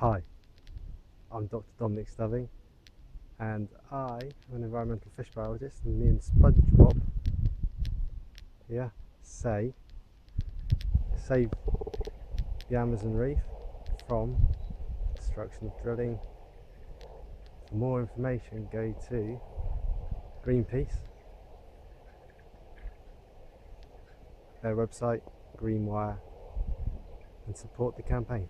Hi, I'm Dr. Dominic Stubbing and I am an environmental fish biologist and me and SpongeBob yeah, say save the Amazon reef from destruction of drilling. For more information go to Greenpeace, their website, Greenwire and support the campaign.